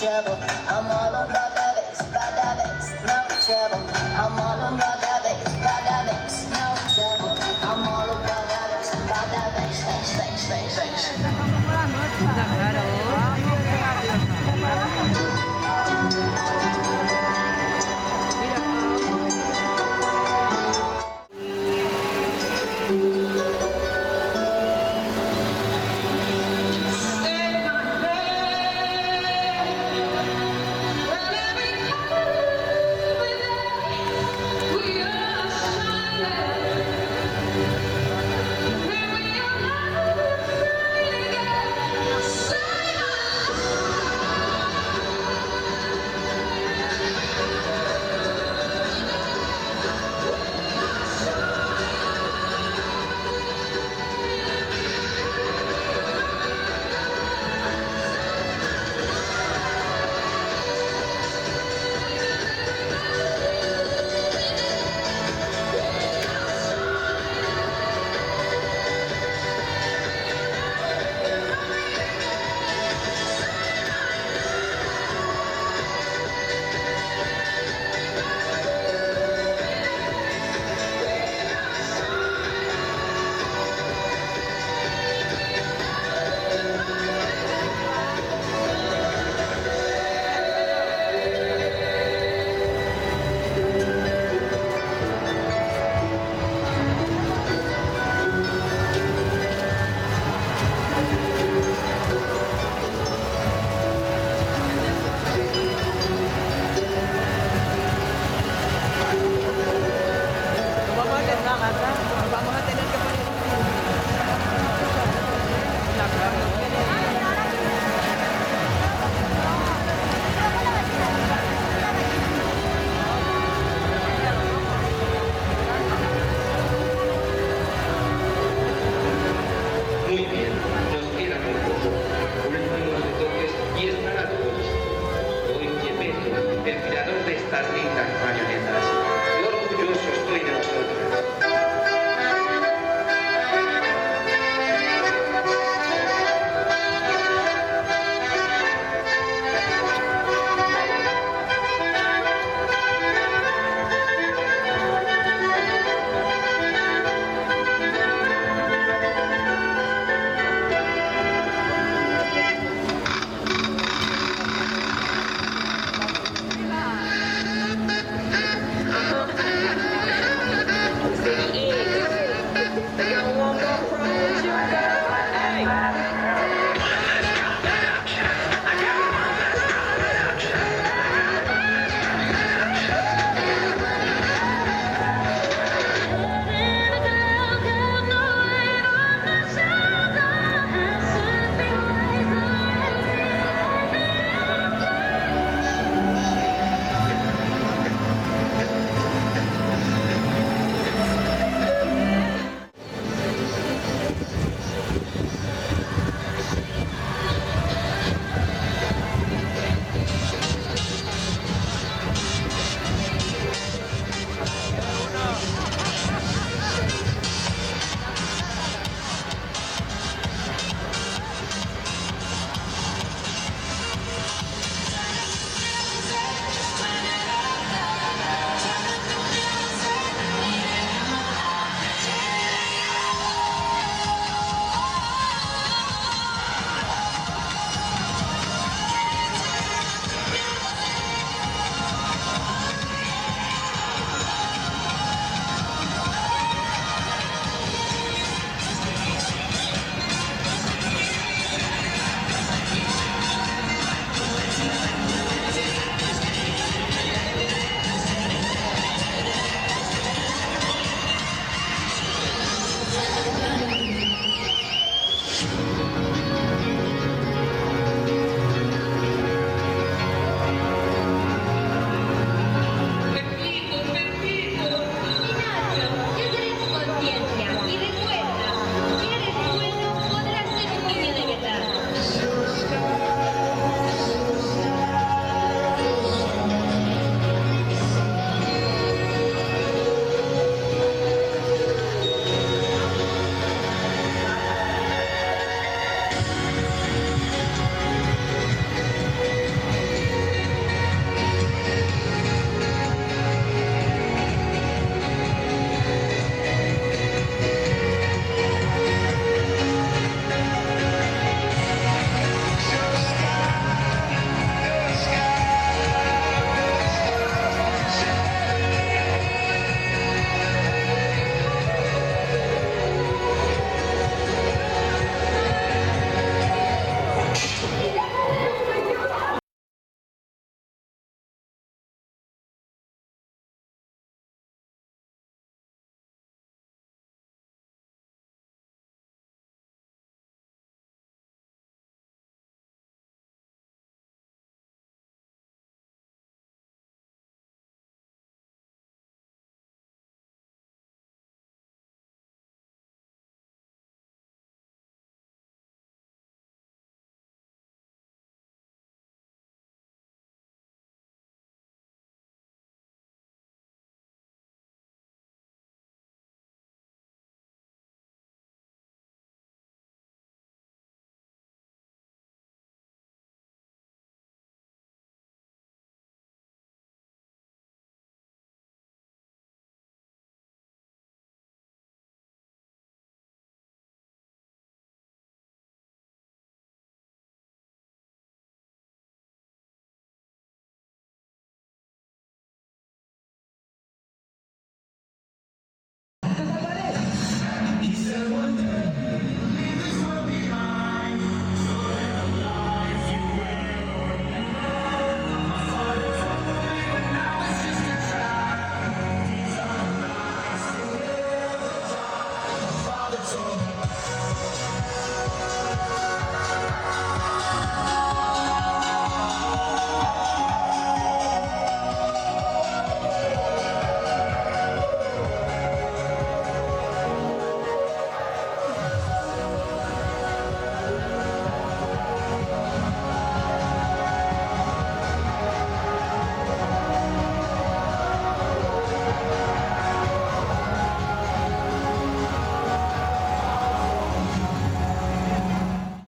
trouble. I'm all about that bass, about that bass, no trouble.